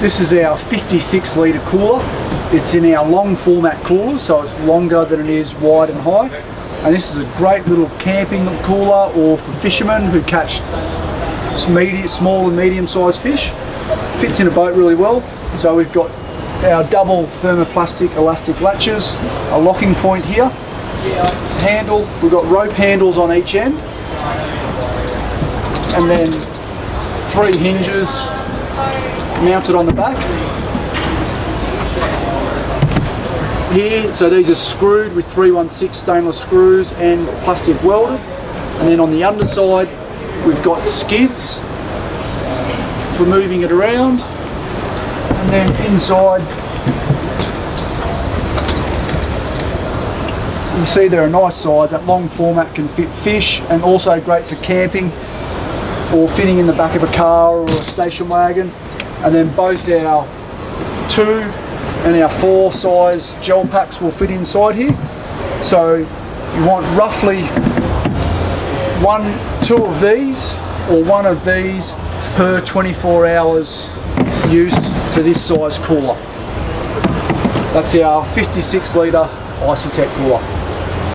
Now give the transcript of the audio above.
This is our 56 litre cooler. It's in our long format cooler, so it's longer than it is wide and high. And this is a great little camping cooler or for fishermen who catch medium, small and medium sized fish. Fits in a boat really well. So we've got our double thermoplastic elastic latches, a locking point here, handle, we've got rope handles on each end, and then three hinges mounted on the back. Here, so these are screwed with 316 stainless screws and plastic welded. And then on the underside, we've got skids for moving it around. And then inside, you see they're a nice size. That long format can fit fish and also great for camping or fitting in the back of a car or a station wagon and then both our two and our four size gel packs will fit inside here. So you want roughly one two of these or one of these per 24 hours use for this size cooler. That's our 56 litre Icey Tek cooler